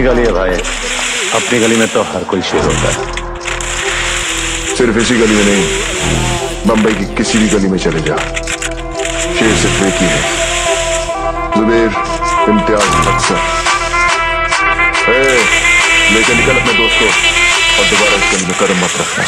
मेरी गली है भाई। अपनी गली में तो हर कोई शेर होता है। सिर्फ़ इसी गली में नहीं बंबई की किसी भी गली में चले जा। शेर सिर्फ़ एक ही है। जुबेर इम्तियाज़ अक्सर। लेकर निकल अपने दोस्तों और दोबारा इस गली में कदम मत रखना।